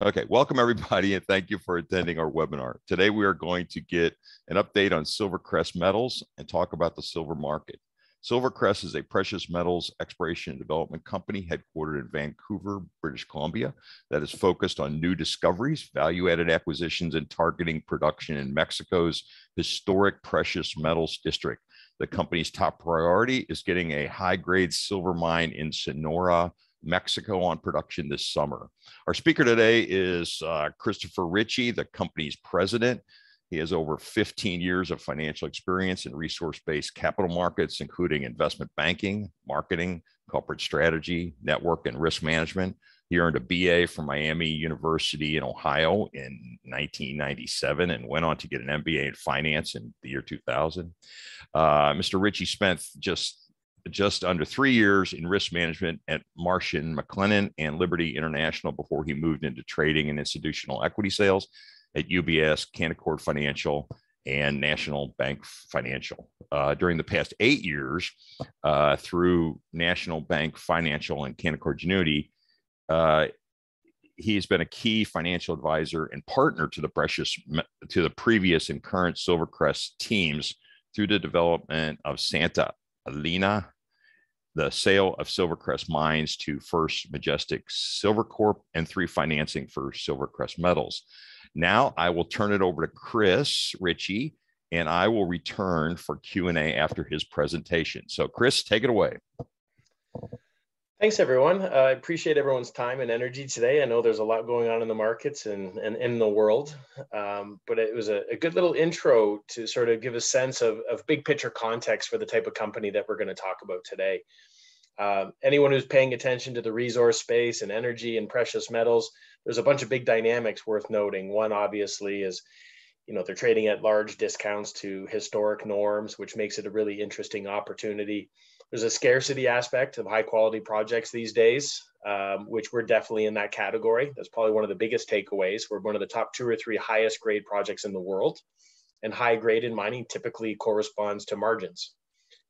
Okay, welcome everybody and thank you for attending our webinar. Today we are going to get an update on Silvercrest Metals and talk about the silver market. Silvercrest is a precious metals exploration and development company headquartered in Vancouver, British Columbia, that is focused on new discoveries, value added acquisitions, and targeting production in Mexico's historic precious metals district. The company's top priority is getting a high grade silver mine in Sonora, Mexico on production this summer. Our speaker today is uh, Christopher Ritchie, the company's president. He has over 15 years of financial experience in resource based capital markets, including investment banking, marketing, corporate strategy, network, and risk management. He earned a BA from Miami University in Ohio in 1997 and went on to get an MBA in finance in the year 2000. Uh, Mr. Ritchie spent just just under three years in risk management at Marsh and McLennan and Liberty International before he moved into trading and institutional equity sales at UBS, Canaccord Financial, and National Bank Financial. Uh, during the past eight years, uh, through National Bank Financial and Canaccord Genuity, uh, he's been a key financial advisor and partner to the precious to the previous and current Silvercrest teams through the development of Santa Elena, the sale of Silvercrest Mines to First Majestic Silver Corp, and through financing for Silvercrest Metals. Now I will turn it over to Chris Ritchie, and I will return for Q&A after his presentation. So Chris, take it away. Thanks, everyone. Uh, I appreciate everyone's time and energy today. I know there's a lot going on in the markets and, and in the world, um, but it was a, a, good little intro to sort of give a sense of, of big picture context for the type of company that we're going to talk about today. Um, anyone who's paying attention to the resource space and energy and precious metals, there's a bunch of big dynamics worth noting. One, obviously, is you know they're trading at large discounts to historic norms, which makes it a really interesting opportunity. There's a scarcity aspect of high quality projects these days, um, which we're definitely in that category. That's probably one of the biggest takeaways. We're one of the top two or three highest grade projects in the world, and high grade in mining typically corresponds to margins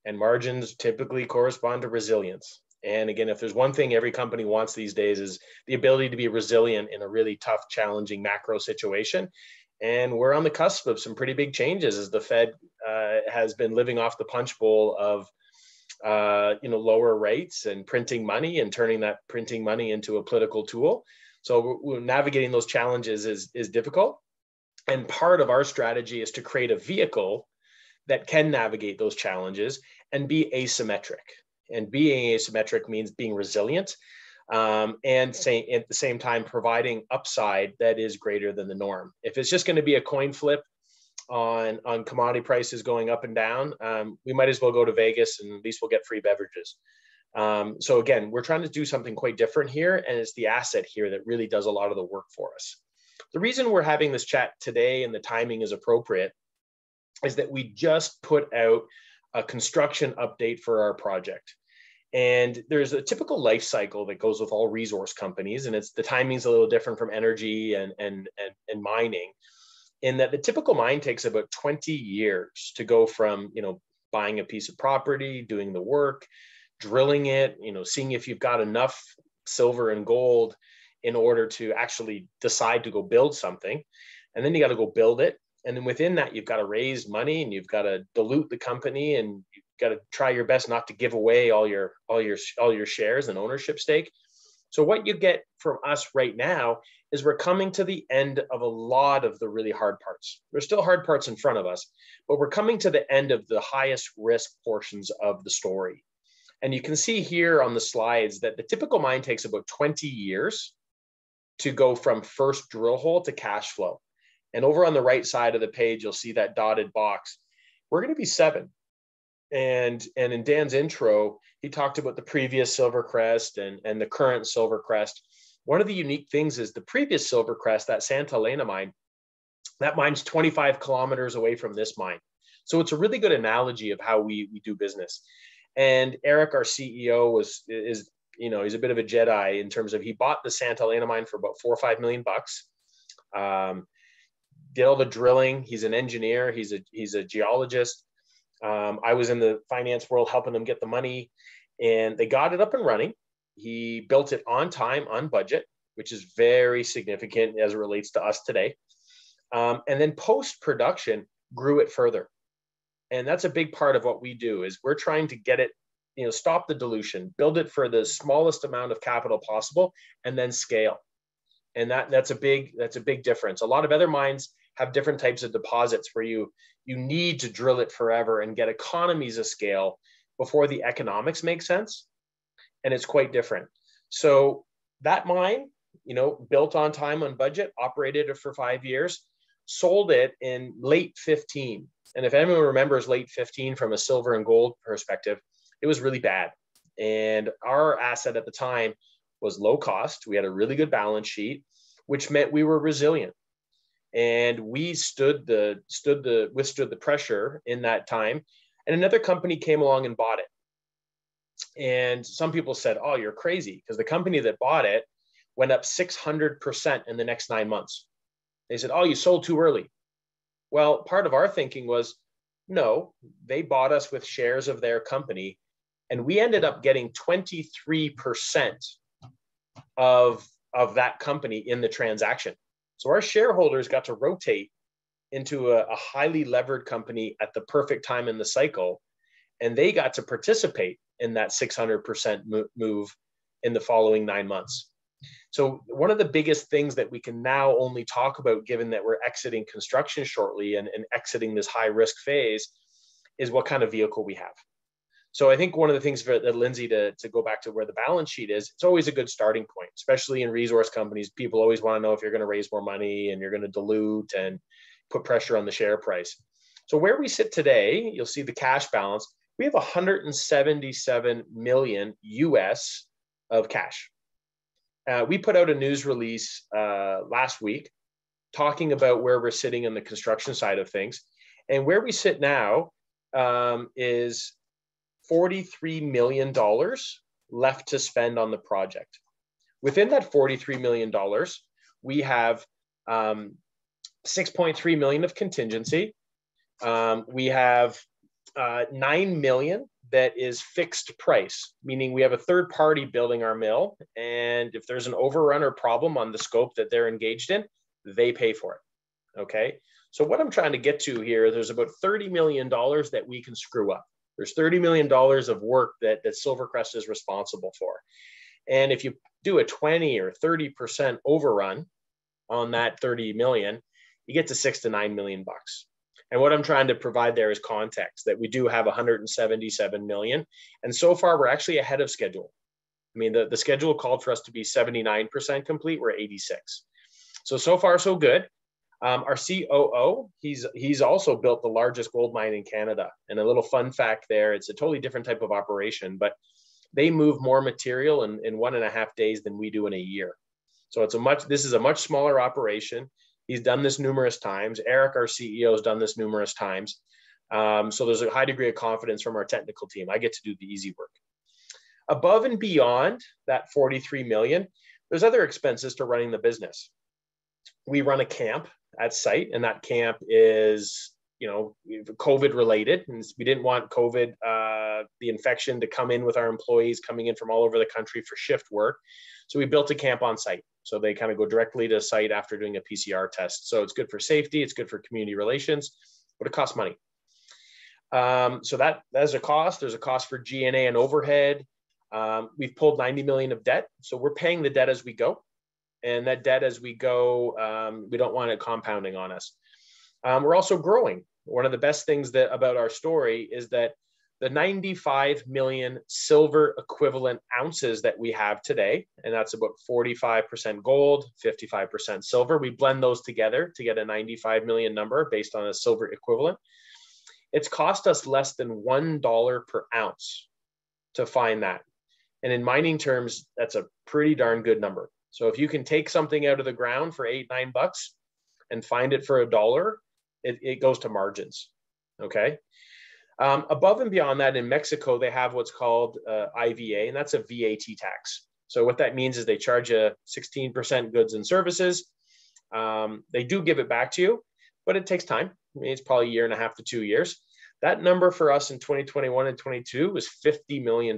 and margins typically correspond to resilience. And again, if there's one thing every company wants these days is the ability to be resilient in a really tough, challenging macro situation. And we're on the cusp of some pretty big changes as the Fed uh, has been living off the punch bowl of uh, you know lower rates and printing money and turning that printing money into a political tool. So we're, navigating those challenges is is difficult. And part of our strategy is to create a vehicle that can navigate those challenges and be asymmetric. And being asymmetric means being resilient um, and say, at the same time providing upside that is greater than the norm. If it's just going to be a coin flip on, on commodity prices going up and down, um, we might as well go to Vegas and at least we'll get free beverages. Um, so again, we're trying to do something quite different here, and it's the asset here that really does a lot of the work for us. The reason we're having this chat today and the timing is appropriate is that we just put out a construction update for our project. And there's a typical life cycle that goes with all resource companies, and it's the timing's a little different from energy and, and, and, and mining, in that the typical mine takes about 20 years to go from, you know, buying a piece of property, doing the work, drilling it, you know, seeing if you've got enough silver and gold in order to actually decide to go build something. And then you got to go build it and then within that you've got to raise money and you've got to dilute the company and you've got to try your best not to give away all your all your all your shares and ownership stake so what you get from us right now is we're coming to the end of a lot of the really hard parts there's still hard parts in front of us but we're coming to the end of the highest risk portions of the story and you can see here on the slides that the typical mine takes about 20 years to go from first drill hole to cash flow and over on the right side of the page, you'll see that dotted box. We're going to be seven. And, and in Dan's intro, he talked about the previous Silvercrest and, and the current Silvercrest. One of the unique things is the previous Silvercrest, that Santa Elena mine, that mine's 25 kilometers away from this mine. So it's a really good analogy of how we, we do business. And Eric, our CEO, was is you know he's a bit of a Jedi in terms of he bought the Santa Elena mine for about four or five million bucks. Um, did all the drilling. He's an engineer. He's a he's a geologist. Um, I was in the finance world helping them get the money, and they got it up and running. He built it on time, on budget. which is very significant as it relates to us today. Um, and then post production grew it further. And that's a big part of what we do is we're trying to get it, you know, stop the dilution, build it for the smallest amount of capital possible, and then scale. And that that's a big that's a big difference. A lot of other mines have different types of deposits where you you need to drill it forever and get economies of scale before the economics make sense. And it's quite different. So that mine you know built on time on budget operated it for five years sold it in late 15 and if anyone remembers late 15 from a silver and gold perspective it was really bad. And our asset at the time was low cost. We had a really good balance sheet which meant we were resilient and we stood the stood the withstood the pressure in that time. And another company came along and bought it. And some people said oh you're crazy because the company that bought it went up 600% in the next 9 months. They said oh you sold too early. Well part of our thinking was no they bought us with shares of their company and we ended up getting 23% of of that company in the transaction so our shareholders got to rotate into a, a highly levered company at the perfect time in the cycle, and they got to participate in that 600% move in the following nine months. So one of the biggest things that we can now only talk about, given that we're exiting construction shortly and, and exiting this high risk phase, is what kind of vehicle we have. So I think one of the things for that Lindsay to, to go back to where the balance sheet is, it's always a good starting point, especially in resource companies. People always want to know if you're going to raise more money and you're going to dilute and put pressure on the share price. So where we sit today, you'll see the cash balance. We have 177 million US of cash. Uh, we put out a news release uh, last week talking about where we're sitting in the construction side of things. And where we sit now um, is $43 million left to spend on the project. Within that $43 million, we have um, 6.3 million of contingency. Um, we have uh, 9 million that is fixed price, meaning we have a third party building our mill. And if there's an overrun or problem on the scope that they're engaged in, they pay for it. Okay. So what I'm trying to get to here, there's about $30 million that we can screw up. There's $30 million of work that, that Silvercrest is responsible for. And if you do a 20 or 30% overrun on that 30 million, you get to six to nine million bucks. And what I'm trying to provide there is context that we do have 177 million. And so far, we're actually ahead of schedule. I mean, the, the schedule called for us to be 79% complete. We're 86. So, so far, so good. Um, our COO, he's he's also built the largest gold mine in Canada. And a little fun fact there, it's a totally different type of operation, but they move more material in, in one and a half days than we do in a year. So it's a much this is a much smaller operation. He's done this numerous times. Eric, our CEO, has done this numerous times. Um, so there's a high degree of confidence from our technical team. I get to do the easy work. Above and beyond that 43 million, there's other expenses to running the business. We run a camp at site, and that camp is you know covid related and we didn't want covid uh, the infection to come in with our employees coming in from all over the country for shift work. So we built a camp on site. So they kind of go directly to site after doing a pcr test. So it's good for safety it's good for community relations but it costs money. Um, so that that's a cost. There's a cost for G&A and overhead. Um, we've pulled 90 million of debt so we're paying the debt as we go and that debt as we go, um, we don't want it compounding on us. Um, we're also growing. One of the best things that about our story is that the 95 million silver equivalent ounces that we have today, and that's about 45% gold, 55% silver. We blend those together to get a 95 million number based on a silver equivalent. It's cost us less than $1 per ounce to find that. And in mining terms, that's a pretty darn good number. So if you can take something out of the ground for eight, nine bucks and find it for a dollar, it, it goes to margins. Okay. Um, above and beyond that, in Mexico, they have what's called uh, IVA, and that's a VAT tax. So what that means is they charge you 16% goods and services. Um, they do give it back to you, but it takes time. I mean, it's probably a year and a half to two years. That number for us in 2021 and 22 was $50 million.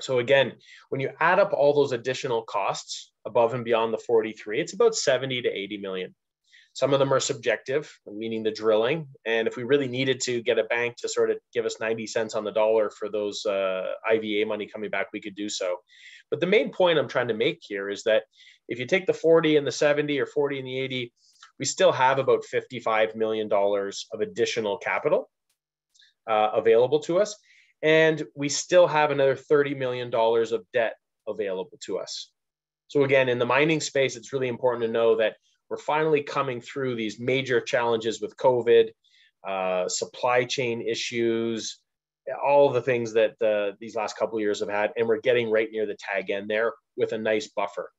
So again, when you add up all those additional costs above and beyond the 43, it's about 70 to 80 million. Some of them are subjective, meaning the drilling. And if we really needed to get a bank to sort of give us 90 cents on the dollar for those uh, IVA money coming back, we could do so. But the main point I'm trying to make here is that if you take the 40 and the 70 or 40 and the 80, we still have about $55 million of additional capital uh, available to us. And we still have another $30 million of debt available to us. So again, in the mining space, it's really important to know that we're finally coming through these major challenges with COVID, uh, supply chain issues, all the things that uh, these last couple of years have had, and we're getting right near the tag end there with a nice buffer.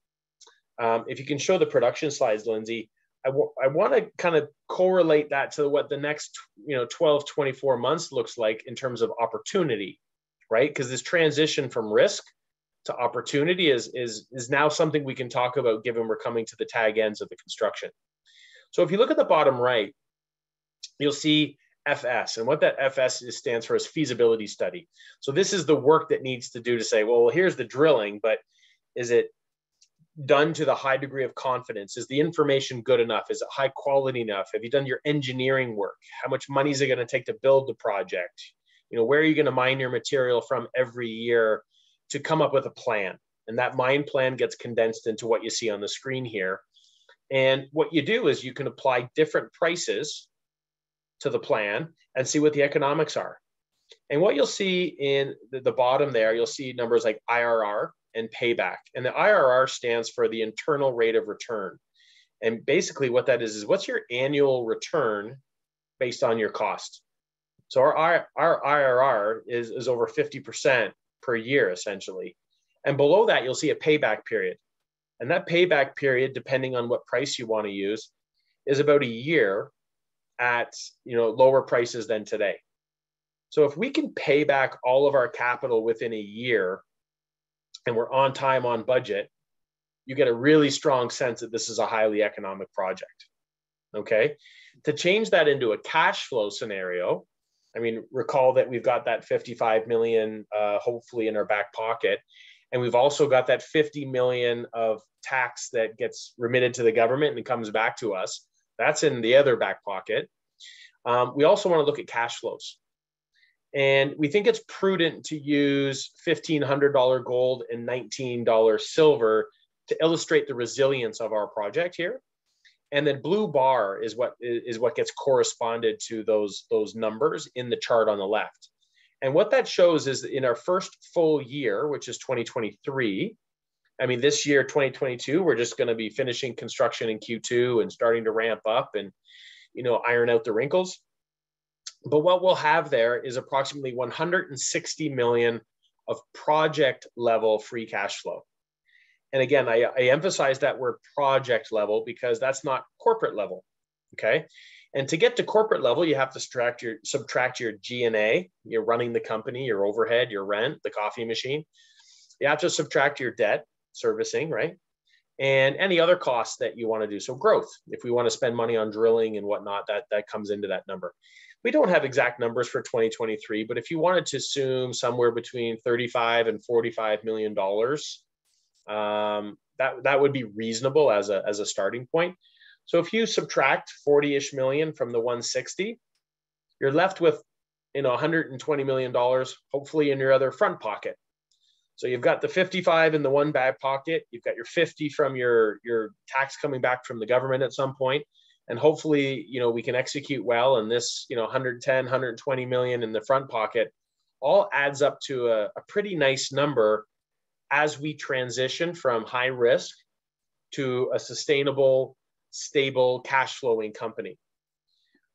Um, if you can show the production slides, Lindsay, I, I want to kind of correlate that to what the next you know 12 24 months looks like in terms of opportunity right? Because this transition from risk to opportunity is is is now something we can talk about given we're coming to the tag ends of the construction. So if you look at the bottom right you'll see fs and what that fs is, stands for is feasibility study. So this is the work that needs to do to say well here's the drilling but is it done to the high degree of confidence? Is the information good enough? Is it high quality enough? Have you done your engineering work? How much money is it going to take to build the project? You know, where are you going to mine your material from every year to come up with a plan? And that mine plan gets condensed into what you see on the screen here. And what you do is you can apply different prices to the plan and see what the economics are. And what you'll see in the, bottom there, you'll see numbers like IRR, and payback. And the IRR stands for the internal rate of return. And basically, what that is is what's your annual return based on your cost. So our, our IRR is, is over 50% per year, essentially. And below that, you'll see a payback period. And that payback period, depending on what price you want to use, is about a year at you know lower prices than today. So if we can pay back all of our capital within a year, and we're on time, on budget, you get a really strong sense that this is a highly economic project. Okay. To change that into a cash flow scenario, I mean, recall that we've got that 55 million, uh, hopefully in our back pocket. And we've also got that 50 million of tax that gets remitted to the government and comes back to us. That's in the other back pocket. Um, we also want to look at cash flows. And we think it's prudent to use $1,500 gold and $19 silver to illustrate the resilience of our project here. And then blue bar is what is what gets corresponded to those, those numbers in the chart on the left. And what that shows is in our first full year, which is 2023, I mean, this year, 2022, we're just going to be finishing construction in Q2 and starting to ramp up and, you know, iron out the wrinkles. But what we'll have there is approximately 160 million of project level free cash flow. And again, I, I emphasize that word project level because that's not corporate level. Okay. And to get to corporate level, you have to subtract your subtract your G&A, you're running the company, your overhead, your rent, the coffee machine. You have to subtract your debt servicing, right? And any other costs that you want to do. So growth, if we want to spend money on drilling and whatnot, that that comes into that number we don't have exact numbers for 2023, but if you wanted to assume somewhere between 35 and 45 million dollars, um, that that would be reasonable as a as a starting point. So if you subtract 40ish million from the 160, you're left with you know 120 million dollars, hopefully in your other front pocket. So you've got the 55 in the one back pocket. You've got your 50 from your your tax coming back from the government at some point, and hopefully you know we can execute well and this you know 110 120 million in the front pocket all adds up to a, a pretty nice number as we transition from high risk to a sustainable stable cash flowing company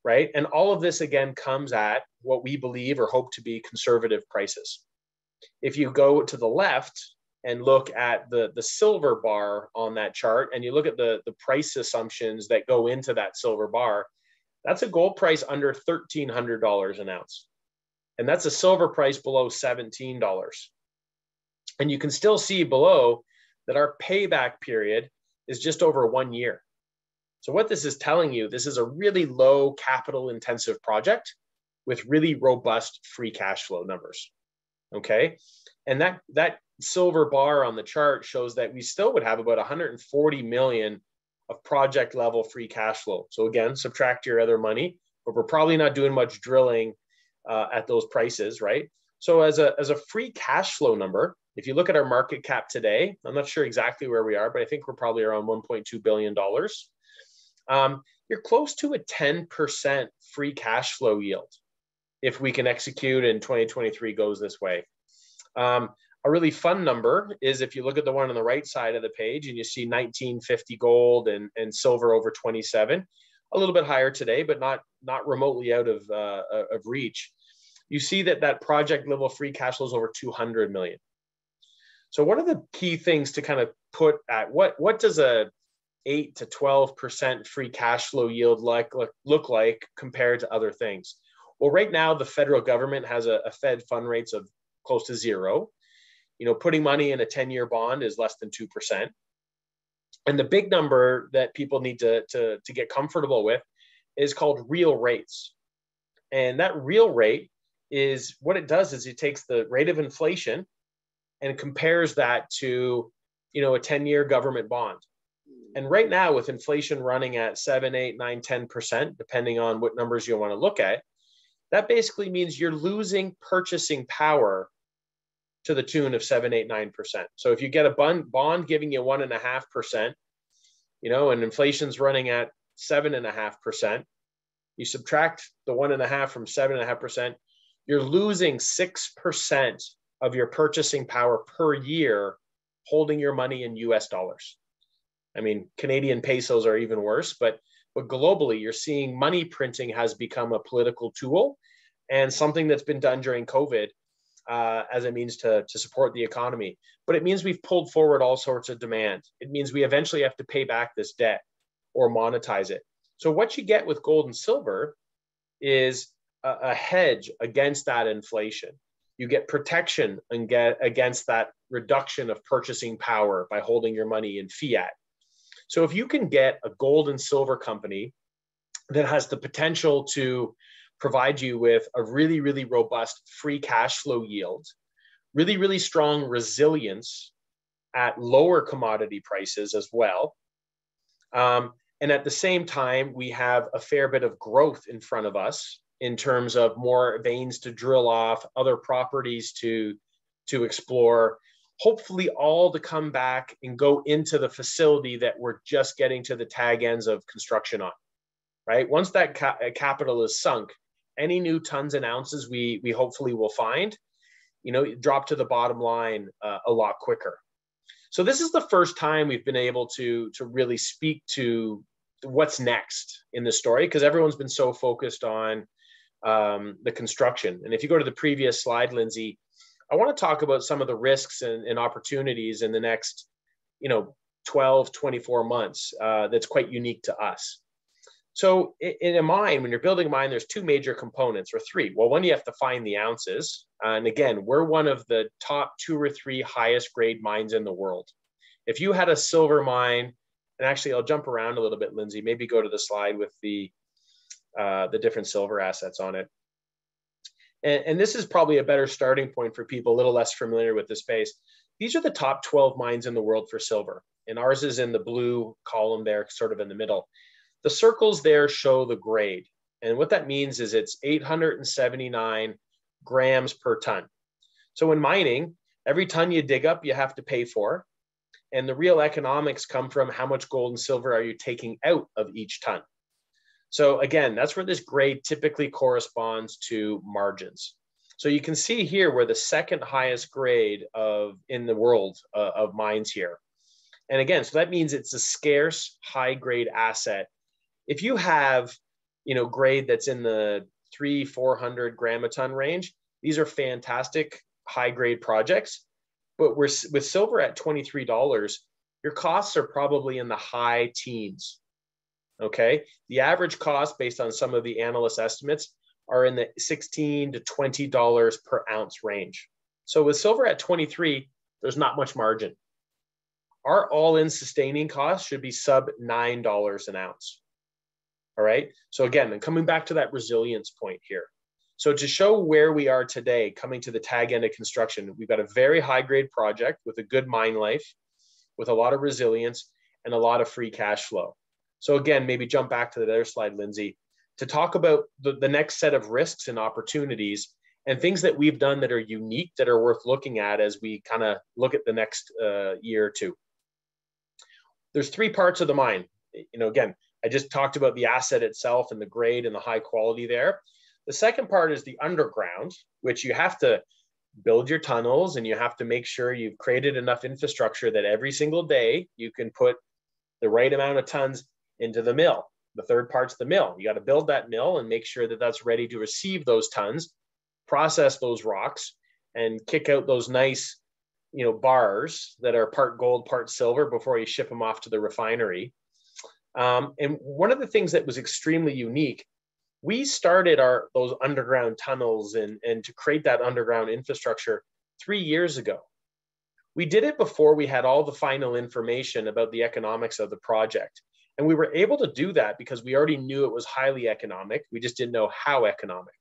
right? And all of this again comes at what we believe or hope to be conservative prices. If you go to the left and look at the, the silver bar on that chart and you look at the, the price assumptions that go into that silver bar, that's a gold price under $1,300 an ounce. And that's a silver price below $17. And you can still see below that our payback period is just over one year. So, what this is telling you, this is a really low capital intensive project with really robust free cash flow numbers. Okay. And that, that silver bar on the chart shows that we still would have about 140 million of project level free cash flow. So again, subtract your other money, but we're probably not doing much drilling uh, at those prices, right? So as a as a free cash flow number, if you look at our market cap today, I'm not sure exactly where we are, but I think we're probably around 1.2 billion dollars. Um, you're close to a 10% free cash flow yield if we can execute and 2023 goes this way. Um, a really fun number is if you look at the one on the right side of the page and you see 1950 gold and, and silver over 27, a little bit higher today, but not not remotely out of uh, of reach. You see that that project level free cash flow is over 200 million. So one of the key things to kind of put at what what does a 8 to 12% free cash flow yield like look, look like compared to other things? Well, right now the federal government has a, a Fed fund rates of close to zero you know, putting money in a 10 year bond is less than 2%. And the big number that people need to, to, to get comfortable with is called real rates. And that real rate is what it does is it takes the rate of inflation and compares that to, you know, a 10 year government bond. And right now, with inflation running at 7, 8, 9, 10%, depending on what numbers you want to look at, that basically means you're losing purchasing power to the tune of seven, eight, nine percent. So if you get a bond bond giving you one and a half percent, you know, and inflation's running at seven and a half percent, you subtract the one and a half from seven and a half percent, you're losing six percent of your purchasing power per year holding your money in US dollars. I mean, Canadian pesos are even worse, but but globally, you're seeing money printing has become a political tool and something that's been done during COVID uh, as it means to, to support the economy. But it means we've pulled forward all sorts of demand. It means we eventually have to pay back this debt or monetize it. So what you get with gold and silver is a, a hedge against that inflation. You get protection and get against that reduction of purchasing power by holding your money in fiat. So if you can get a gold and silver company that has the potential to provide you with a really, really robust free cash flow yield, really, really strong resilience at lower commodity prices as well. Um, and at the same time, we have a fair bit of growth in front of us in terms of more veins to drill off, other properties to, to explore, hopefully all to come back and go into the facility that we're just getting to the tag ends of construction on, right? Once that ca- capital is sunk, any new tons and ounces we we hopefully will find, you know, drop to the bottom line uh, a lot quicker. So this is the first time we've been able to to really speak to what's next in the story because everyone's been so focused on um, the construction. And if you go to the previous slide, Lindsay, I want to talk about some of the risks and, and opportunities in the next, you know, 12, 24 months uh, that's quite unique to us. So in a mine, when you're building a mine, there's two major components or three. Well, one, you have to find the ounces. And again, we're one of the top two or three highest grade mines in the world. If you had a silver mine, and actually I'll jump around a little bit, Lindsay, maybe go to the slide with the, uh, the different silver assets on it. And, and this is probably a better starting point for people a little less familiar with the space. These are the top 12 mines in the world for silver. And ours is in the blue column there, sort of in the middle. The circles there show the grade. And what that means is it's 879 grams per ton. So in mining, every ton you dig up, you have to pay for. And the real economics come from how much gold and silver are you taking out of each ton. So again, that's where this grade typically corresponds to margins. So you can see here we're the second highest grade of in the world uh, of mines here. And again, so that means it's a scarce high grade asset if you have, you know, grade that's in the three, 400 gram a ton range, these are fantastic high grade projects. But we're with silver at $23, your costs are probably in the high teens. Okay. The average cost based on some of the analyst estimates are in the 16 to $20 per ounce range. So with silver at 23, there's not much margin. Our all in sustaining cost should be sub $9 an ounce. All right. So again, and coming back to that resilience point here. So to show where we are today, coming to the tag end of construction, we've got a very high grade project with a good mine life, with a lot of resilience and a lot of free cash flow. So again, maybe jump back to the other slide, Lindsay, to talk about the, the next set of risks and opportunities and things that we've done that are unique that are worth looking at as we kind of look at the next uh, year or two. There's three parts of the mine. You know, again, I just talked about the asset itself and the grade and the high quality there. The second part is the underground, which you have to build your tunnels and you have to make sure you've created enough infrastructure that every single day you can put the right amount of tons into the mill. The third part's the mill. You got to build that mill and make sure that that's ready to receive those tons, process those rocks, and kick out those nice, you know, bars that are part gold, part silver before you ship them off to the refinery. Um, and one of the things that was extremely unique we started our those underground tunnels and and to create that underground infrastructure three years ago. We did it before we had all the final information about the economics of the project. And we were able to do that because we already knew it was highly economic. We just didn't know how economic.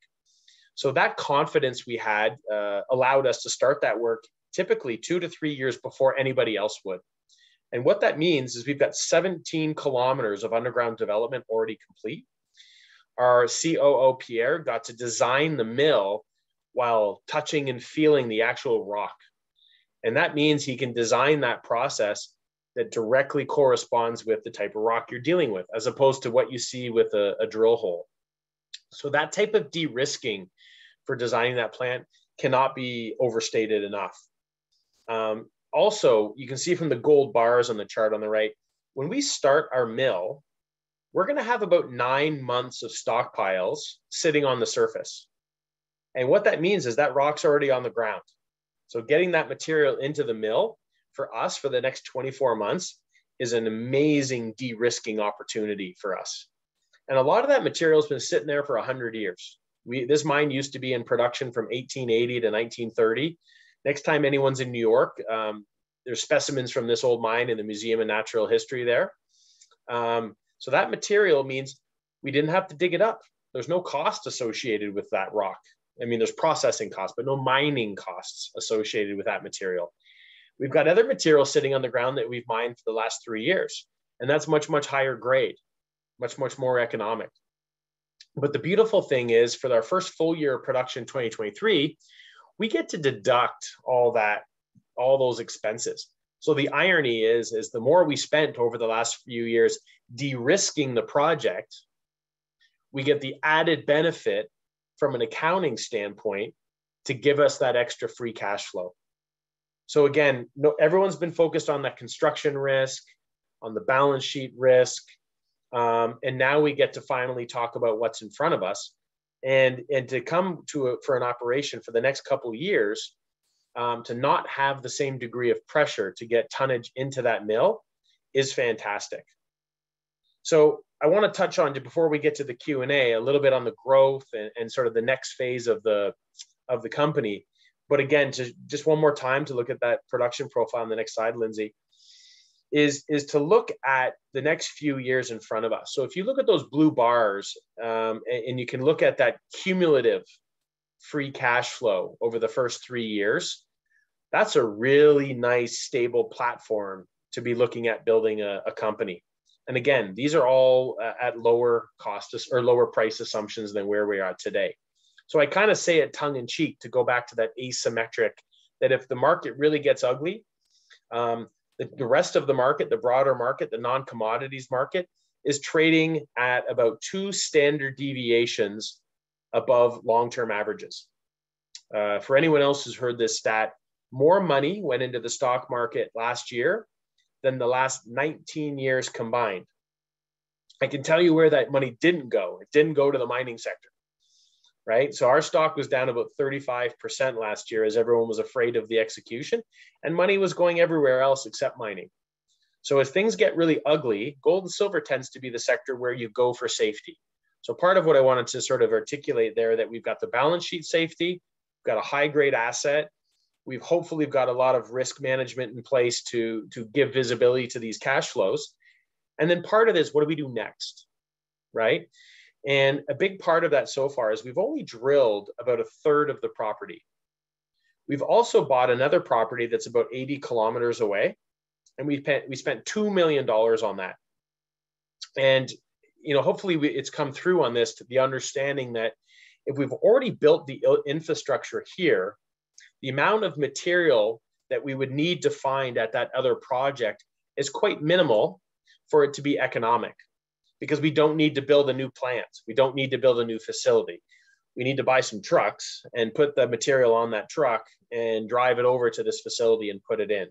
So that confidence we had uh, allowed us to start that work typically two to three years before anybody else would and what that means is we've got 17 kilometers of underground development already complete our COO Pierre got to design the mill while touching and feeling the actual rock. And that means he can design that process that directly corresponds with the type of rock you're dealing with, as opposed to what you see with a, a drill hole. So that type of de-risking for designing that plant cannot be overstated enough. Um, also, you can see from the gold bars on the chart on the right, when we start our mill, we're going to have about nine months of stockpiles sitting on the surface. And what that means is that rock's already on the ground. So getting that material into the mill for us for the next 24 months is an amazing de-risking opportunity for us. And a lot of that material has been sitting there for 100 years. We, this mine used to be in production from 1880 to 1930. Next time anyone's in New York, um, there's specimens from this old mine in the Museum of Natural History there. Um, so that material means we didn't have to dig it up. There's no cost associated with that rock. I mean, there's processing costs, but no mining costs associated with that material. We've got other material sitting on the ground that we've mined for the last three years, and that's much, much higher grade, much, much more economic. But the beautiful thing is, for our first full year of production 2023, we get to deduct all that, all those expenses. So the irony is, is the more we spent over the last few years de-risking the project, we get the added benefit from an accounting standpoint to give us that extra free cash flow. So again, no, everyone's been focused on that construction risk, on the balance sheet risk, um, and now we get to finally talk about what's in front of us, and and to come to a, for an operation for the next couple years, um, to not have the same degree of pressure to get tonnage into that mill is fantastic. So I want to touch on before we get to the Q and A a little bit on the growth and, and sort of the next phase of the of the company. But again, to just one more time to look at that production profile on the next slide, Lindsay, is is to look at the next few years in front of us. So if you look at those blue bars, um, and, and you can look at that cumulative free cash flow over the first three years, that's a really nice stable platform to be looking at building a, a company. And again, these are all uh, at lower cost or lower price assumptions than where we are today. So I kind of say it tongue in cheek to go back to that asymmetric that if the market really gets ugly, um, the, the rest of the market, the broader market, the non commodities market, is trading at about two standard deviations above long term averages. Uh, for anyone else who's heard this stat, more money went into the stock market last year than the last 19 years combined. I can tell you where that money didn't go. It didn't go to the mining sector, right? So our stock was down about 35% last year as everyone was afraid of the execution, and money was going everywhere else except mining. So as things get really ugly, gold and silver tends to be the sector where you go for safety. So part of what I wanted to sort of articulate there that we've got the balance sheet safety, we've got a high grade asset, we've hopefully got a lot of risk management in place to to give visibility to these cash flows and then part of this what do we do next right And a big part of that so far is we've only drilled about a third of the property. We've also bought another property that's about 80 kilometers away, and we spent we spent two million dollars on that. And you know, hopefully, we, it's come through on this to the understanding that if we've already built the infrastructure here, the amount of material that we would need to find at that other project is quite minimal for it to be economic because we don't need to build a new plant. We don't need to build a new facility. We need to buy some trucks and put the material on that truck and drive it over to this facility and put it in.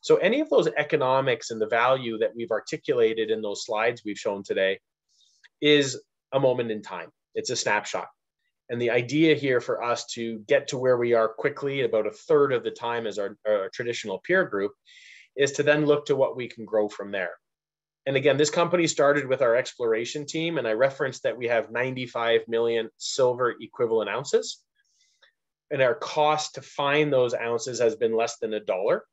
So, any of those economics and the value that we've articulated in those slides we've shown today is a moment in time, it's a snapshot. And the idea here for us to get to where we are quickly, about a third of the time as our, our traditional peer group, is to then look to what we can grow from there. And again, this company started with our exploration team, and I referenced that we have 95 million silver equivalent ounces. And our cost to find those ounces has been less than a dollar.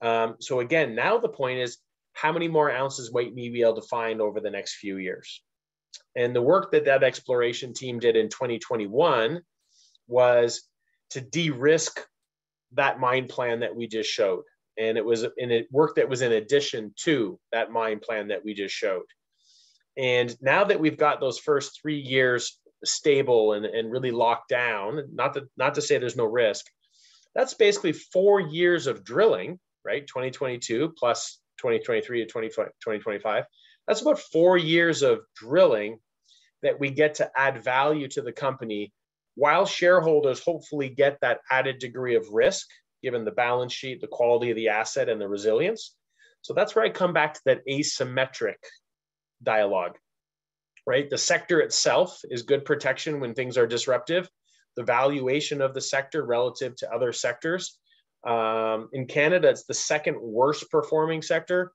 Um, so again, now the point is how many more ounces might we be able to find over the next few years? And the work that that exploration team did in 2021 was to de-risk that mine plan that we just showed and it was in a work that was in addition to that mine plan that we just showed. And now that we've got those first three years stable and, and really locked down, not to, not to say there's no risk, that's basically four years of drilling, right? 2022 plus 2023 to 2025. That's about four years of drilling that we get to add value to the company while shareholders hopefully get that added degree of risk given the balance sheet, the quality of the asset, and the resilience. So that's where I come back to that asymmetric dialogue, right? The sector itself is good protection when things are disruptive. The valuation of the sector relative to other sectors. Um, in Canada, it's the second worst performing sector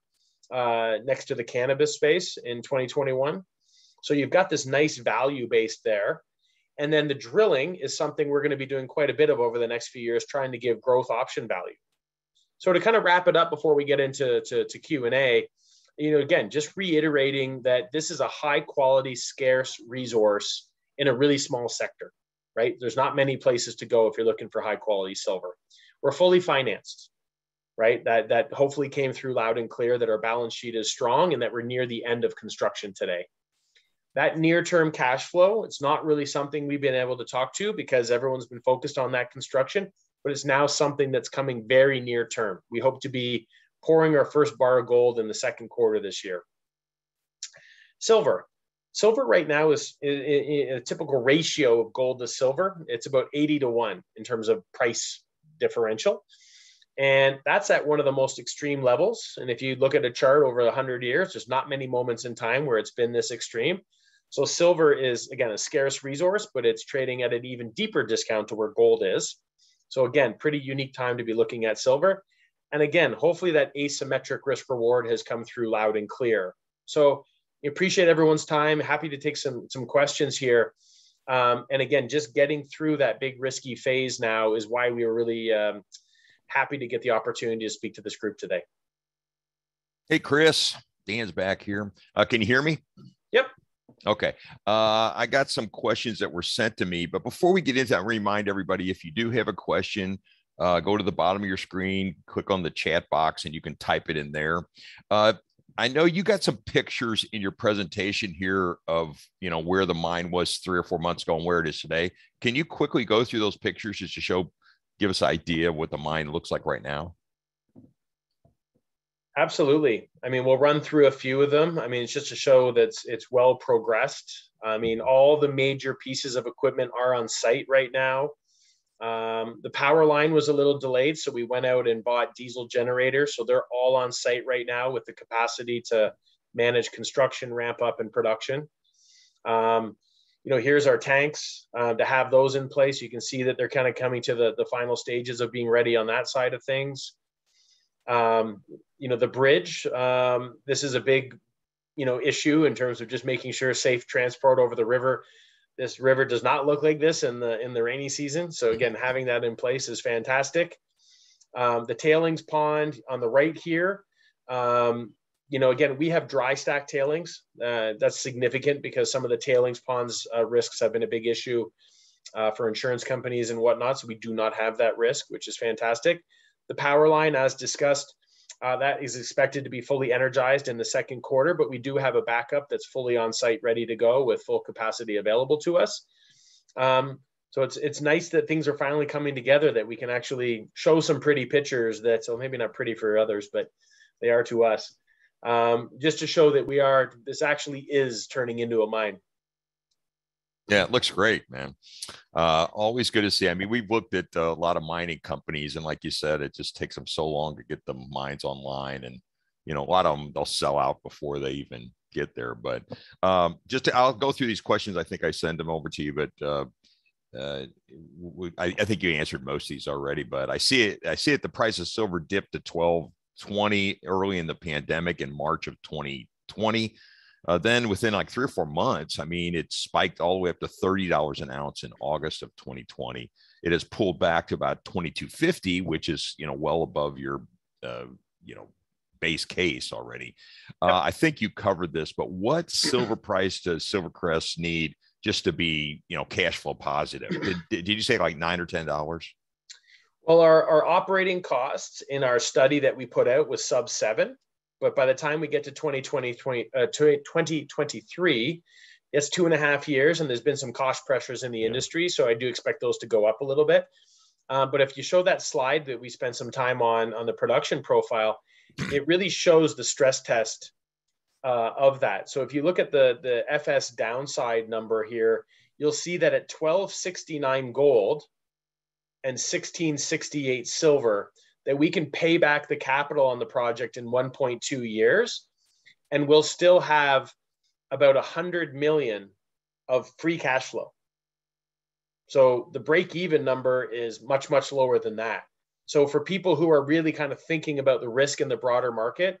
uh, next to the cannabis space in 2021. So you've got this nice value base there. And then the drilling is something we're going to be doing quite a bit of over the next few years, trying to give growth option value. So to kind of wrap it up before we get into to, to Q&A, you know, again, just reiterating that this is a high quality, scarce resource in a really small sector, right? There's not many places to go if you're looking for high quality silver. We're fully financed, right? That, that hopefully came through loud and clear that our balance sheet is strong and that we're near the end of construction today that near term cash flow, it's not really something we've been able to talk to because everyone's been focused on that construction, but it's now something that's coming very near term. We hope to be pouring our first bar of gold in the second quarter this year. Silver. Silver right now is in a typical ratio of gold to silver. It's about 80 to 1 in terms of price differential. And that's at one of the most extreme levels. And if you look at a chart over 100 years, there's not many moments in time where it's been this extreme. So silver is again a scarce resource, but it's trading at an even deeper discount to where gold is. So again, pretty unique time to be looking at silver. And again, hopefully that asymmetric risk reward has come through loud and clear. So appreciate everyone's time. Happy to take some some questions here. Um, and again, just getting through that big risky phase now is why we were really um, happy to get the opportunity to speak to this group today. Hey, Chris, Dan's back here. Uh, can you hear me? Okay. Uh, I got some questions that were sent to me, but before we get into that, remind everybody if you do have a question, uh, go to the bottom of your screen, click on the chat box, and you can type it in there. Uh, I know you got some pictures in your presentation here of you know where the mine was three or four months ago and where it is today. Can you quickly go through those pictures just to show, give us an idea of what the mine looks like right now? Absolutely. I mean, we'll run through a few of them. I mean, it's just to show that it's, it's well progressed. I mean, all the major pieces of equipment are on site right now. Um, the power line was a little delayed, so we went out and bought diesel generators. So they're all on site right now with the capacity to manage construction, ramp up, and production. Um, you know, here's our tanks uh, to have those in place. You can see that they're kind of coming to the, the final stages of being ready on that side of things. Um, you know, the bridge, um, this is a big, you know, issue in terms of just making sure safe transport over the river. This river does not look like this in the in the rainy season. So again, having that in place is fantastic. Um, the tailings pond on the right here, um, you know, again, we have dry stack tailings. Uh, that's significant because some of the tailings ponds uh, risks have been a big issue uh, for insurance companies and whatnot. So we do not have that risk, which is fantastic. The power line, as discussed, uh, that is expected to be fully energized in the second quarter, but we do have a backup that's fully on site, ready to go with full capacity available to us. Um, so it's it's nice that things are finally coming together that we can actually show some pretty pictures that so maybe not pretty for others, but they are to us. Um, just to show that we are this actually is turning into a mine. Yeah, it looks great, man. Uh, always good to see. I mean, we've looked at a lot of mining companies, and like you said, it just takes them so long to get the mines online, and you know, a lot of them they'll sell out before they even get there. But um, just to, I'll go through these questions. I think I send them over to you, but uh, uh, I, I, think you answered most of these already. But I see it. I see it. The price of silver dipped to twelve twenty early in the pandemic in March of twenty twenty. Uh, then within like three or four months, I mean, it spiked all the way up to thirty dollars an ounce in August of 2020. It has pulled back to about 22.50, which is you know well above your uh, you know base case already. Uh, I think you covered this, but what silver price does SilverCrest need just to be you know cash flow positive? Did, did you say like nine or ten dollars? Well, our, our operating costs in our study that we put out was sub seven. But by the time we get to 2020, 20, uh, 2023, it's two and a half years, and there's been some cost pressures in the industry. So I do expect those to go up a little bit. Uh, but if you show that slide that we spent some time on on the production profile, it really shows the stress test uh, of that. So if you look at the the FS downside number here, you'll see that at 1269 gold and 1668 silver, that we can pay back the capital on the project in 1.2 years. And we'll still have about 100 million of free cash flow. So the break even number is much much lower than that. So for people who are really kind of thinking about the risk in the broader market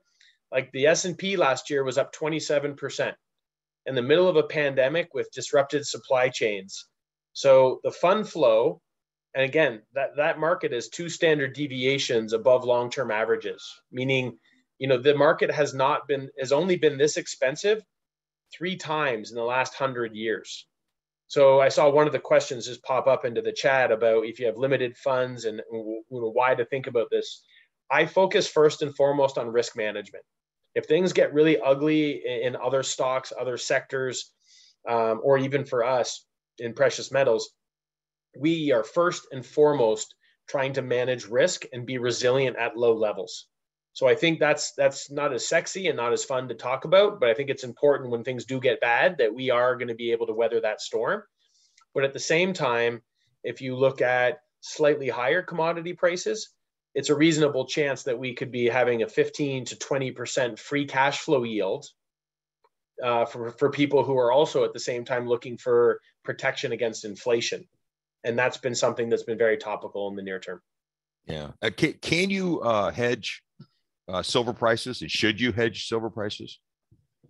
like the S&P last year was up 27% in the middle of a pandemic with disrupted supply chains. So the fund flow and again, that, that market is two standard deviations above long-term averages, meaning, you know, the market has not been, has only been this expensive three times in the last hundred years. So I saw one of the questions just pop up into the chat about if you have limited funds and you know, why to think about this. I focus first and foremost on risk management. If things get really ugly in other stocks, other sectors, um, or even for us in precious metals, we are first and foremost trying to manage risk and be resilient at low levels. So I think that's that's not as sexy and not as fun to talk about, but I think it's important when things do get bad that we are going to be able to weather that storm. But at the same time, if you look at slightly higher commodity prices, it's a reasonable chance that we could be having a 15 to 20% free cash flow yield uh, for, for people who are also at the same time looking for protection against inflation and that's been something that's been very topical in the near term. Yeah. Uh, can, can you uh, hedge uh, silver prices? And should you hedge silver prices?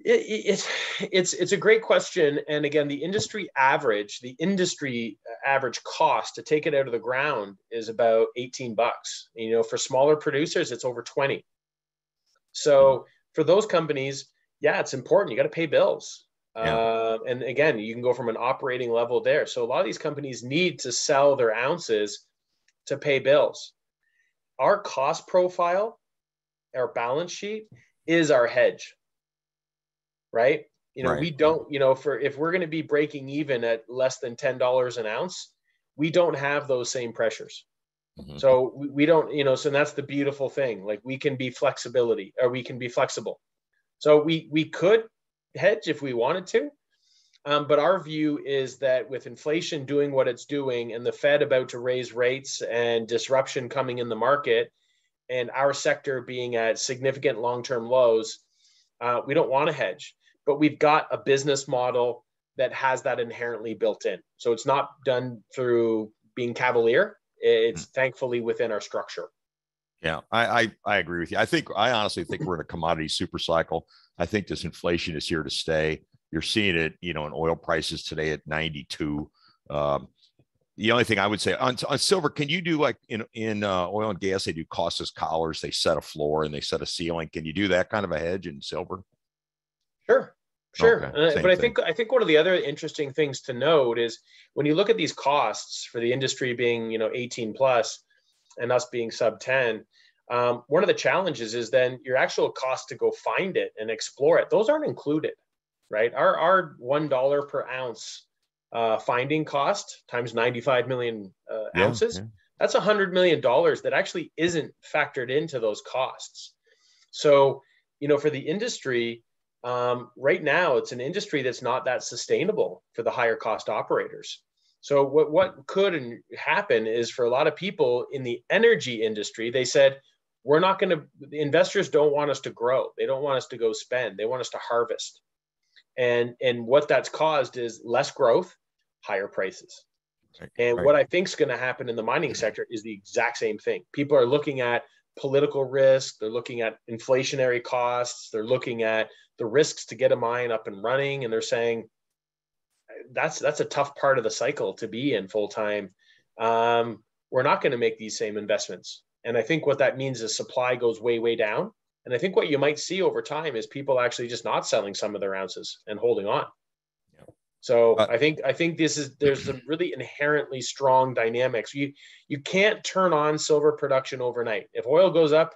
It, it's it's it's a great question, and again, the industry average, the industry average cost to take it out of the ground is about eighteen bucks. You know, for smaller producers, it's over twenty. So for those companies, yeah, it's important. You got to pay bills. Yeah. Uh, and again, you can go from an operating level there. So a lot of these companies need to sell their ounces to pay bills. Our cost profile, our balance sheet is our hedge, right? You know, right. we don't, you know, for if we're going to be breaking even at less than $10 an ounce, we don't have those same pressures. Mm-hmm. So we, we don't, you know, so that's the beautiful thing. Like we can be flexibility or we can be flexible. So we we could hedge if we wanted to. Um, but our view is that with inflation doing what it's doing and the Fed about to raise rates and disruption coming in the market and our sector being at significant long term lows, uh, we don't want to hedge. But we've got a business model that has that inherently built in. So it's not done through being cavalier, it's mm. thankfully within our structure. Yeah, I, I, I agree with you. I think I honestly think we're in a commodity super cycle. I think this inflation is here to stay. You're seeing it, you know, in oil prices today at 92. Um, the only thing I would say on, on silver, can you do like in in uh, oil and gas? They do costless collars. They set a floor and they set a ceiling. Can you do that kind of a hedge in silver? Sure, sure. Okay, but I think I think one of the other interesting things to note is when you look at these costs for the industry being you know 18 plus, and us being sub 10. Um, one of the challenges is then your actual cost to go find it and explore it. Those aren't included, right? Our our one dollar per ounce uh, finding cost times 95 million uh, yeah, ounces, yeah. that's a hundred million dollars that actually isn't factored into those costs. So, you know, for the industry, um, right now, it's an industry that's not that sustainable for the higher cost operators. So what what could happen is for a lot of people in the energy industry, they said, we're not going to. Investors don't want us to grow. They don't want us to go spend. They want us to harvest and and what that's caused is less growth higher prices and right. what i think is going to happen in the mining sector is the exact same thing people are looking at political risk they're looking at inflationary costs they're looking at the risks to get a mine up and running and they're saying that's that's a tough part of the cycle to be in full time um, we're not going to make these same investments and i think what that means is supply goes way way down and I think what you might see over time is people actually just not selling some of their ounces and holding on. So uh, I think I think this is there's some really inherently strong dynamics. You you can't turn on silver production overnight. If oil goes up,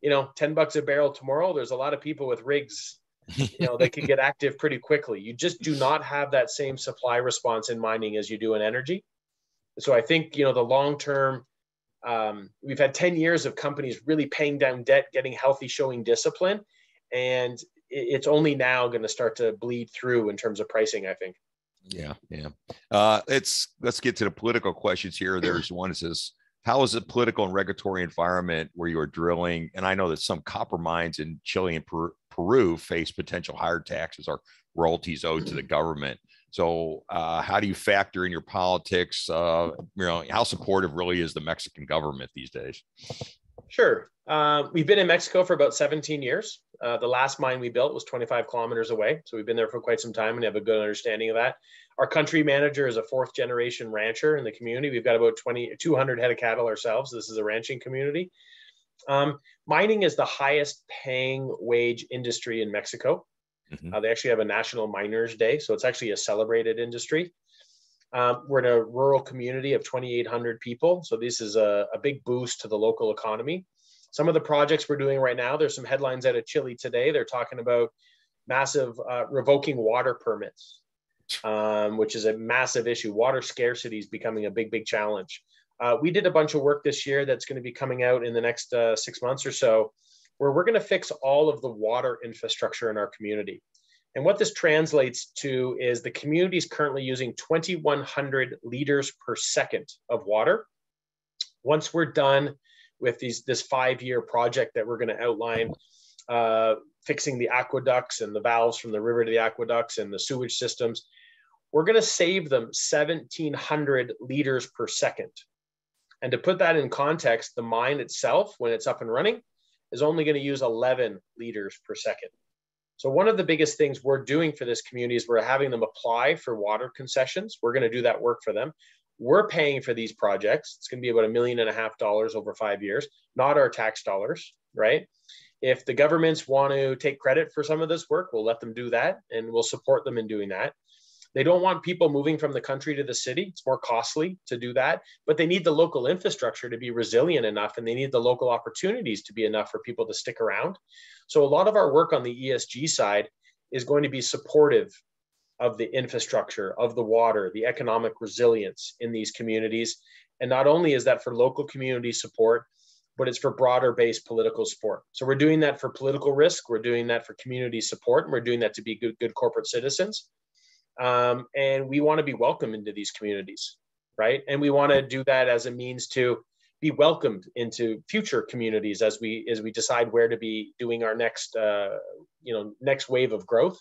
you know, 10 bucks a barrel tomorrow, there's a lot of people with rigs, you know, they can get active pretty quickly. You just do not have that same supply response in mining as you do in energy. So I think, you know, the long-term um, we've had 10 years of companies really paying down debt, getting healthy, showing discipline. And it's only now going to start to bleed through in terms of pricing, I think. Yeah, yeah. Uh, let's let's get to the political questions here. There's one that says, "How is the political and regulatory environment where you are drilling?" And I know that some copper mines in Chile and Peru, Peru face potential higher taxes or royalties owed to the government. So, uh, how do you factor in your politics? Uh, you know, how supportive really is the Mexican government these days? Sure. Uh, we've been in Mexico for about 17 years. Uh, the last mine we built was 25 kilometers away. So we've been there for quite some time and have a good understanding of that. Our country manager is a fourth generation rancher in the community. We've got about 20, 200 head of cattle ourselves. This is a ranching community. Um, mining is the highest paying wage industry in Mexico. Mm-hmm. Uh, they actually have a National Miners Day, so it's actually a celebrated industry. Um, we're in a rural community of 2,800 people, so this is a, a, big boost to the local economy. Some of the projects we're doing right now, there's some headlines out of Chile today. They're talking about massive uh, revoking water permits, um, which is a massive issue. Water scarcity is becoming a big, big challenge. Uh, we did a bunch of work this year that's going to be coming out in the next uh, six months or so where we're going to fix all of the water infrastructure in our community. And what this translates to is the community is currently using 2,100 liters per second of water. Once we're done with these this five-year project that we're going to outline, uh, fixing the aqueducts and the valves from the river to the aqueducts and the sewage systems, we're going to save them 1,700 liters per second. And to put that in context, the mine itself, when it's up and running, is only going to use 11 liters per second. So one of the biggest things we're doing for this community is we're having them apply for water concessions. We're going to do that work for them. We're paying for these projects. It's going to be about a million and a half dollars over five years, not our tax dollars, right? If the governments want to take credit for some of this work, we'll let them do that and we'll support them in doing that. They don't want people moving from the country to the city. It's more costly to do that, but they need the local infrastructure to be resilient enough and they need the local opportunities to be enough for people to stick around. So a lot of our work on the ESG side is going to be supportive of the infrastructure, of the water, the economic resilience in these communities. And not only is that for local community support, but it's for broader based political support. So we're doing that for political risk, we're doing that for community support, and we're doing that to be good, good corporate citizens um, and we want to be welcome into these communities right? And we want to do that as a means to be welcomed into future communities as we as we decide where to be doing our next uh, you know next wave of growth.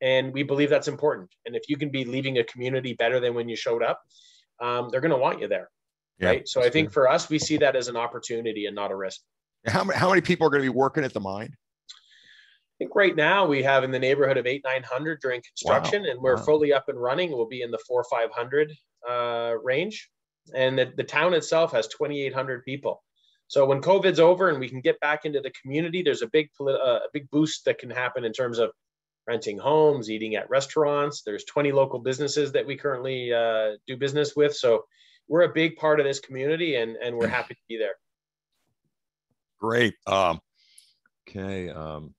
And we believe that's important. And if you can be leaving a community better than when you showed up um, they're going to want you there yeah, right? So i think for us we see that as an opportunity and not a risk. How many, how many people are going to be working at the mine think right now we have in the neighborhood of eight, 900 during construction wow. and we're wow. fully up and running. We'll be in the four, 500 uh, range. And the, the town itself has 2,800 people. So when COVID's over and we can get back into the community, there's a big, uh, a big boost that can happen in terms of renting homes, eating at restaurants. There's 20 local businesses that we currently uh, do business with. So we're a big part of this community and, and we're happy to be there. Great. Um, okay. Um,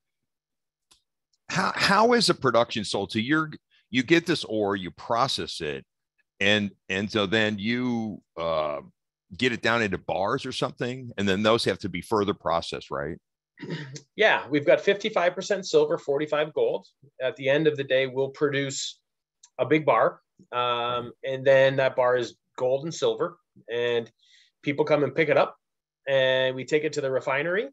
how, how is a production sold? So you're, you get this ore, you process it, and, and so then you uh, get it down into bars or something, and then those have to be further processed, right? Yeah, we've got 55% silver, 45 gold. At the end of the day, we'll produce a big bar. Um, and then that bar is gold and silver. And people come and pick it up and we take it to the refinery.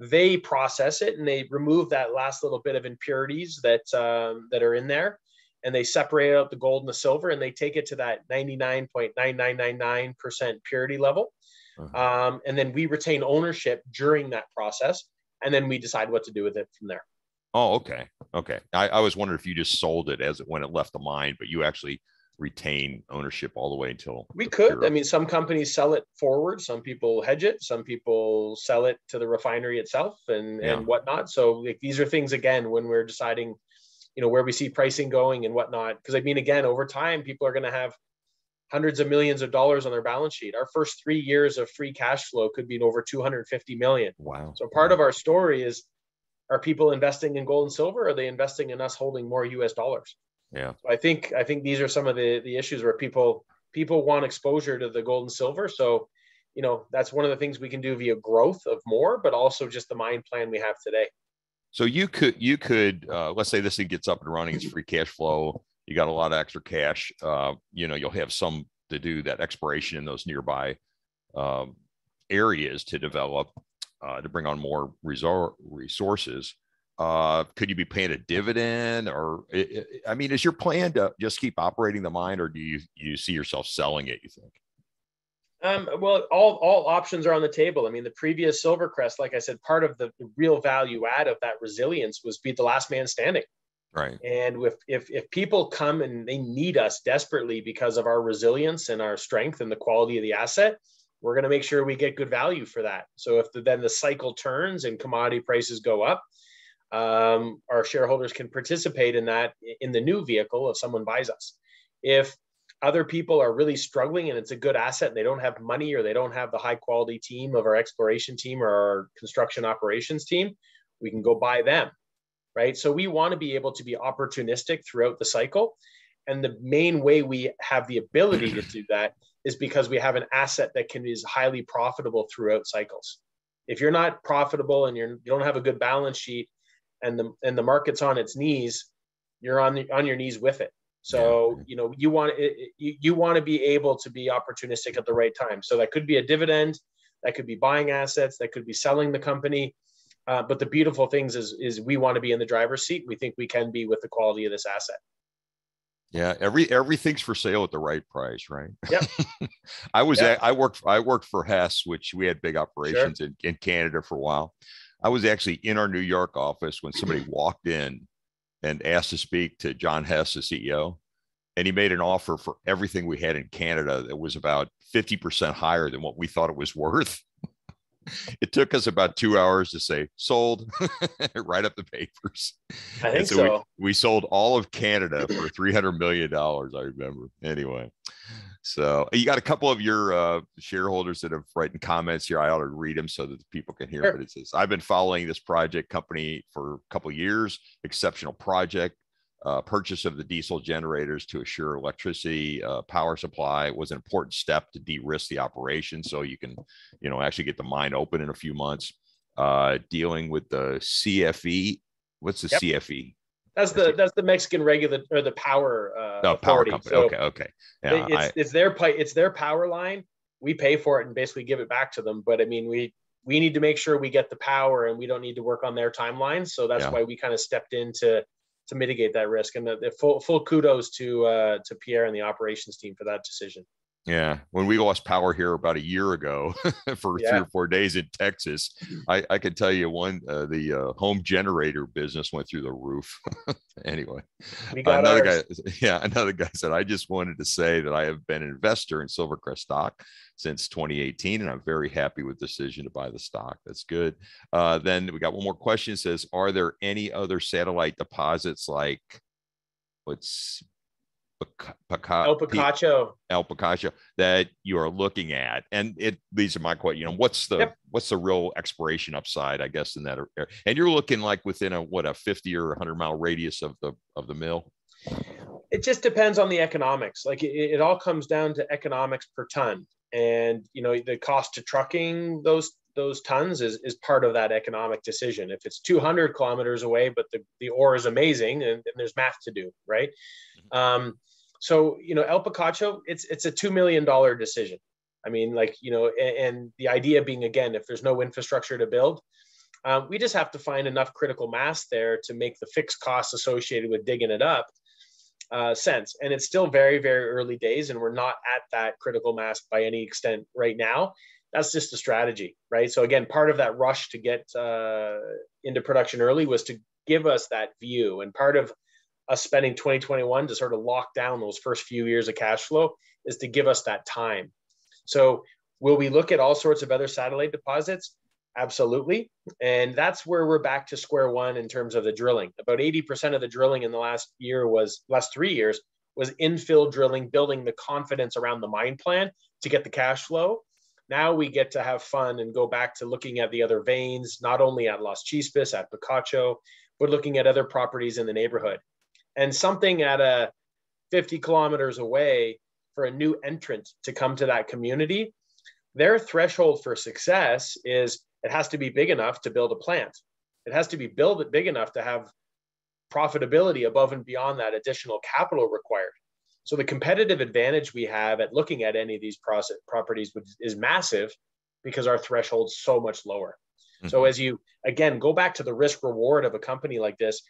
They process it and they remove that last little bit of impurities that um, that are in there, and they separate out the gold and the silver, and they take it to that 99.9999% purity level. Uh-huh. Um, and then we retain ownership during that process and then we decide what to do with it from there. Oh, okay. Okay. I, I was wondering if you just sold it as it when it left the mine, but you actually retain ownership all the way until we could. I mean, some companies sell it forward, some people hedge it, some people sell it to the refinery itself and yeah. and whatnot. So like, these are things again when we're deciding, you know, where we see pricing going and whatnot. Because I mean, again, over time, people are going to have hundreds of millions of dollars on their balance sheet. Our first three years of free cash flow could be over 250 million. Wow. So part wow. of our story is are people investing in gold and silver? Or are they investing in us holding more US dollars? Yeah. So I think I think these are some of the the issues where people people want exposure to the gold and silver. So, you know, that's one of the things we can do via growth of more, but also just the mine plan we have today. So you could you could uh, let's say this thing gets up and running, it's free cash flow you got a lot of extra cash. Uh, you know, you'll have some to do that exploration in those nearby um, areas to develop uh, to bring on more resor- resources. Uh, could you be paying a dividend, or I mean, is your plan to just keep operating the mine, or do you you see yourself selling it? You think? Um, well, all all options are on the table. I mean, the previous SilverCrest, like I said, part of the, the real value add of that resilience was be the last man standing. Right. And if, if if people come and they need us desperately because of our resilience and our strength and the quality of the asset, we're going to make sure we get good value for that. So if the, then the cycle turns and commodity prices go up, um, our shareholders can participate in that in the new vehicle if someone buys us. If other people are really struggling and it's a good asset and they don't have money or they don't have the high quality team of our exploration team or our construction operations team, we can go buy them right? So we want to be able to be opportunistic throughout the cycle. And the main way we have the ability to do that is because we have an asset that can is highly profitable throughout cycles. If you're not profitable and you're, you don't have a good balance sheet and the and the market's on its knees, you're on the, on your knees with it. So yeah. you know you want it, you, you want to be able to be opportunistic at the right time. So that could be a dividend, that could be buying assets, that could be selling the company. Uh, but the beautiful things is is we want to be in the driver's seat. We think we can be with the quality of this asset. Yeah, every everything's for sale at the right price, right? Yeah. I was yep. I worked I worked for Hess, which we had big operations sure. in, in Canada for a while. I was actually in our New York office when somebody walked in and asked to speak to John Hess, the CEO, and he made an offer for everything we had in Canada that was about 50% higher than what we thought it was worth it took us about two hours to say sold, write up the papers. I think so. so. We, we, sold all of Canada for three hundred million dollars. I remember. Anyway, so you got a couple of your uh, shareholders that have written comments here. I ought to read them so that the people can hear. Sure. But it says, "I've been following this project company for a couple years. Exceptional project uh, purchase of the diesel generators to assure electricity uh, power supply was an important step to de-risk the operation so you can you know actually get the mine open in a few months uh, dealing with the CFE what's the yep. CFE that's the that's the mexican regular or the power uh oh, power company so okay okay yeah, it's, I, it's their it's their power line we pay for it and basically give it back to them but i mean we we need to make sure we get the power and we don't need to work on their timelines so that's yeah. why we kind of stepped into to mitigate that risk. And the, the full full kudos to uh, to Pierre and the operations team for that decision. Yeah, when we lost power here about a year ago for yeah. three or four days in Texas, I, I can tell you one uh, the uh, home generator business went through the roof. anyway, another ours. guy, yeah, another guy said, I just wanted to say that I have been an investor in SilverCrest stock since 2018, and I'm very happy with the decision to buy the stock. That's good. Uh, then we got one more question. It says, are there any other satellite deposits like what's Pica- El Picacho. El Picacho that you are looking at, and it these are my questions. You know, what's the yep. what's the real exploration upside? I guess in that area, and you're looking like within a what a 50 or 100 mile radius of the of the mill. It just depends on the economics. Like it, it all comes down to economics per ton, and you know the cost to trucking those those tons is, is part of that economic decision. If it's 200 kilometers away, but the, the ore is amazing and, and there's math to do, right? Mm-hmm. Um, so you know, El Picacho, it's it's a two million dollar decision. I mean, like you know, and, and, the idea being again, if there's no infrastructure to build, um, we just have to find enough critical mass there to make the fixed costs associated with digging it up uh, sense. And it's still very very early days, and we're not at that critical mass by any extent right now. That's just a strategy, right? So again, part of that rush to get uh, into production early was to give us that view, and part of us spending 2021 to sort of lock down those first few years of cash flow is to give us that time. So will we look at all sorts of other satellite deposits? Absolutely. And that's where we're back to square one in terms of the drilling. About 80% of the drilling in the last year was last three years was infill drilling, building the confidence around the mine plan to get the cash flow. Now we get to have fun and go back to looking at the other veins, not only at Las Chispas, at Picacho, but looking at other properties in the neighborhood and something at a 50 kilometers away for a new entrant to come to that community their threshold for success is it has to be big enough to build a plant. It has to be built big enough to have profitability above and beyond that additional capital required. So the competitive advantage we have at looking at any of these process properties is massive because our threshold's so much lower. Mm-hmm. so as you again go back to the risk reward of a company like this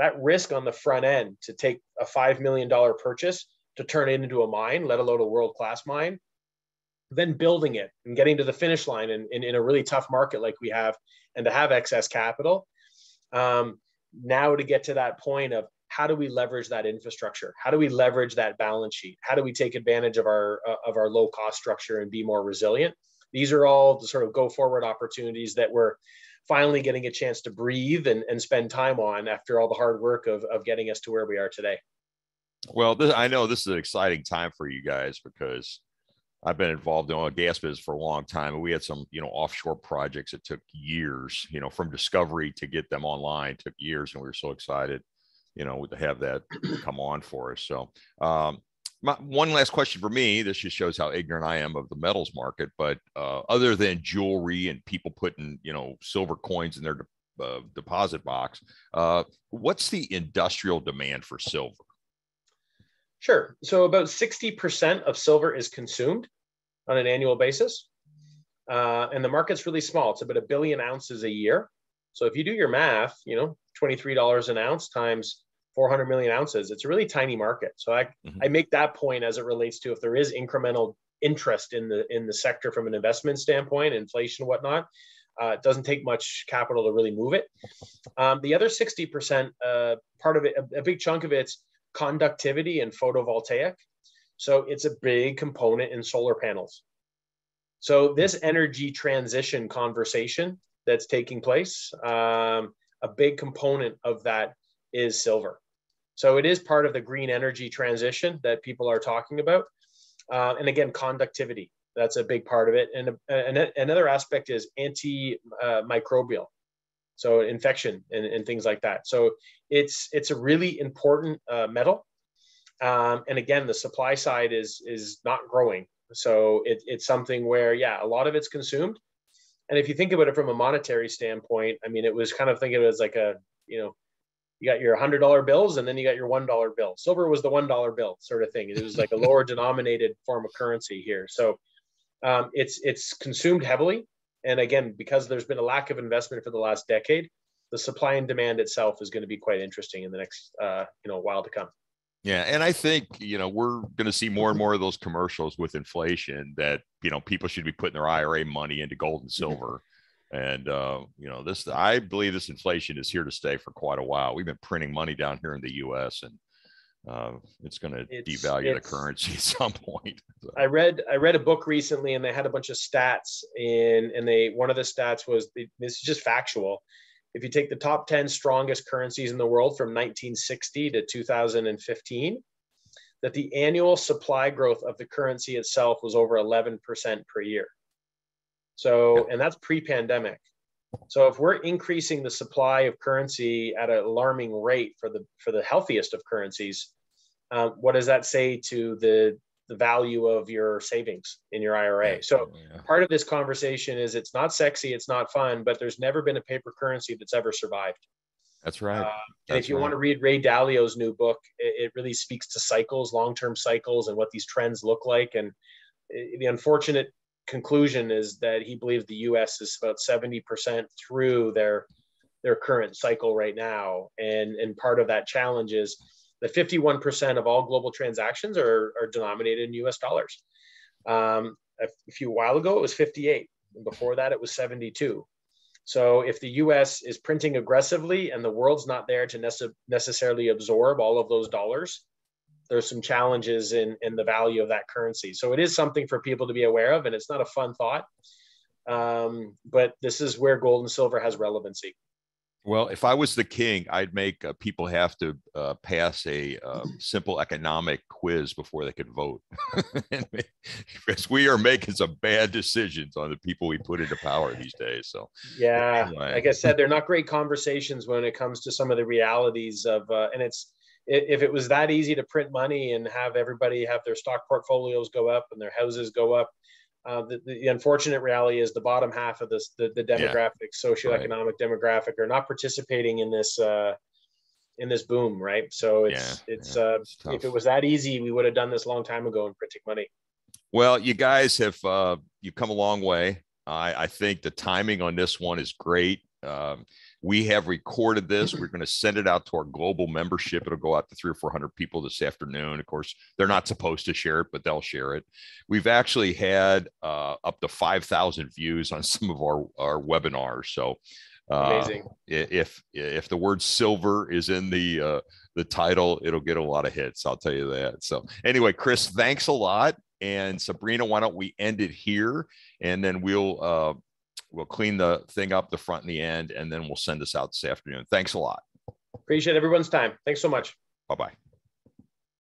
that risk on the front end to take a $5 million purchase to turn it into a mine, let alone a world class mine, then building it and getting to the finish line in, in, in, a really tough market like we have and to have excess capital. Um, now to get to that point of how do we leverage that infrastructure? How do we leverage that balance sheet? How do we take advantage of our uh, of our low cost structure and be more resilient? These are all the sort of go forward opportunities that we're finally getting a chance to breathe and, and spend time on after all the hard work of, of getting us to where we are today. Well, this, I know this is an exciting time for you guys because I've been involved in oil and gas business for a long time, and we had some, you know, offshore projects that took years, you know, from discovery to get them online took years, and we were so excited, you know, to have that come on for us. So, um, my, one last question for me. This just shows how ignorant I am of the metals market. But uh, other than jewelry and people putting, you know, silver coins in their de- uh, deposit box, uh, what's the industrial demand for silver? Sure. So about 60% of silver is consumed on an annual basis. Uh, and the market's really small. It's about a billion ounces a year. So if you do your math, you know, $23 an ounce times 400 million ounces. It's a really tiny market. So I, mm-hmm. I make that point as it relates to if there is incremental interest in the in the sector from an investment standpoint, inflation, whatnot. Uh, it doesn't take much capital to really move it. Um, the other 60% uh, part of it, a, a big chunk of it's conductivity and photovoltaic. So it's a big component in solar panels. So this energy transition conversation that's taking place, um, a big component of that is silver. So it is part of the green energy transition that people are talking about. Uh, and again, conductivity, that's a big part of it. And, uh, another aspect is antimicrobial. so infection and, and, things like that. So it's it's a really important uh, metal. Um, and again, the supply side is is not growing. So it, it's something where, yeah, a lot of it's consumed. And if you think about it from a monetary standpoint, I mean, it was kind of thinking of it as like a, you know, you got your hundred dollar bills and then you got your one dollar bill. Silver was the one dollar bill sort of thing. It was like a lower denominated form of currency here. So um, it's it's consumed heavily, and again because there's been a lack of investment for the last decade, the supply and demand itself is going to be quite interesting in the next uh, you know while to come. Yeah, and I think you know we're going to see more and more of those commercials with inflation that you know people should be putting their IRA money into gold and silver. And uh, you know this, I believe this inflation is here to stay for quite a while. We've been printing money down here in the U.S. and uh, it's going to devalue the currency at some point. So. I read I read a book recently, and they had a bunch of stats in, and they one of the stats was this is just factual. If you take the top ten strongest currencies in the world from 1960 to 2015, that the annual supply growth of the currency itself was over 11% per year. So, and that's pre-pandemic. So if we're increasing the supply of currency at an alarming rate for the for the healthiest of currencies, um, what does that say to the the value of your savings in your IRA? So yeah. part of this conversation is it's not sexy, it's not fun, but there's never been a paper currency that's ever survived. That's right. Uh, and if you right. want to read Ray Dalio's new book, it, it really speaks to cycles, long-term cycles, and what these trends look like. And the unfortunate conclusion is that he believes the U.S. is about 70% through their their current cycle right now, and and part of that challenge is that 51% of all global transactions are are denominated in U.S. dollars. Um, a, few while ago, it was 58, and before that, it was 72. So if the U.S. is printing aggressively and the world's not there to nece- necessarily absorb all of those dollars, there's some challenges in in the value of that currency. So it is something for people to be aware of, and it's not a fun thought. Um, but this is where gold and silver has relevancy. Well, if I was the king, I'd make uh, people have to uh, pass a uh, simple economic quiz before they could vote, because we are making some bad decisions on the people we put into power these days. So, yeah, anyway. like I said, they're not great conversations when it comes to some of the realities of, uh, and it's if it was that easy to print money and have everybody have their stock portfolios go up and their houses go up, uh, the, the, unfortunate reality is the bottom half of this, the, the demographic, yeah. socioeconomic right. demographic are not participating in this, uh, in this boom. Right. So it's, yeah, it's, yeah, uh, it's if it was that easy, we would have done this a long time ago in printing money. Well, you guys have, uh, you've come a long way. I, I think the timing on this one is great. Um, we have recorded this. We're going to send it out to our global membership. It'll go out to three or 400 people this afternoon. Of course, they're not supposed to share it, but they'll share it. We've actually had uh, up to 5,000 views on some of our, our webinars. So, uh, Amazing. if if the word silver is in the uh, the title, it'll get a lot of hits. I'll tell you that. So anyway, Chris, thanks a lot. And Sabrina, why don't we end it here, and then we'll uh, We'll clean the thing up, the front and the end, and then we'll send this out this afternoon. Thanks a lot. Appreciate everyone's time. Thanks so much. Bye bye.